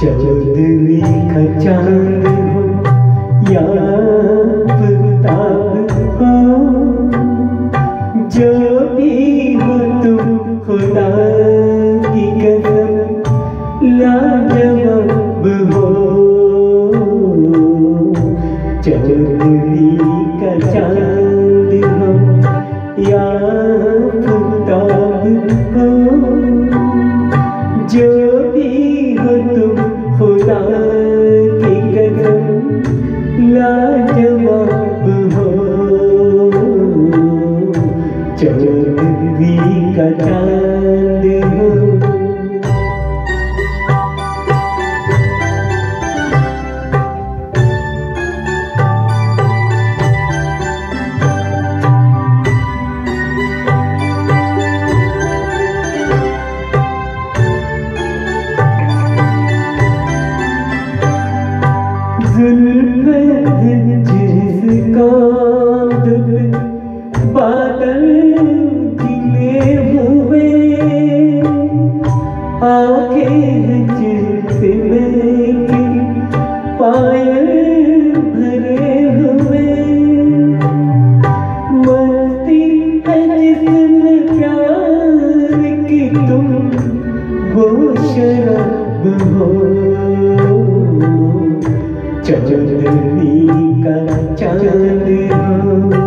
चौदवी का चाँद हो या प्रताप हो जो भी हो तुम खुदा की कसम, लाजवाब हो। चाँद हो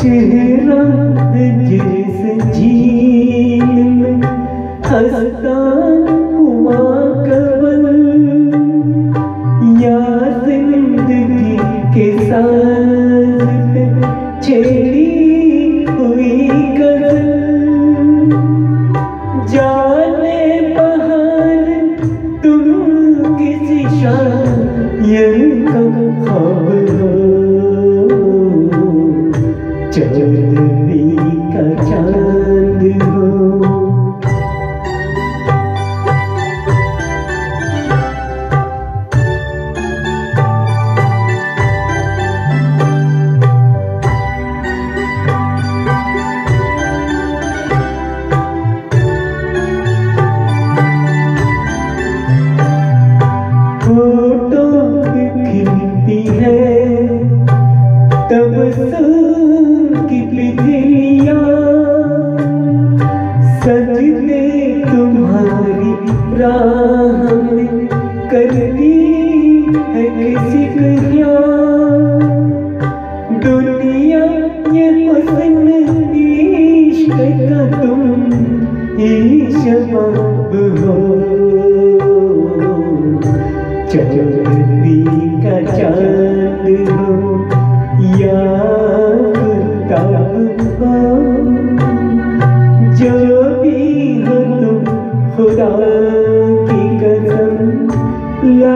चेहरा जिस झील में हंसता हुआ कवल या ज़िंदगी के साथ छेड़ी हुई गज़ल जाने बहार तुम किसी शायर का ख्वाब हो चौदवी राह में करती है किसी कहिया दुनिया ये हुस्न इश्क का तुम ही शबाब हो चौदवी भी